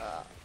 uh.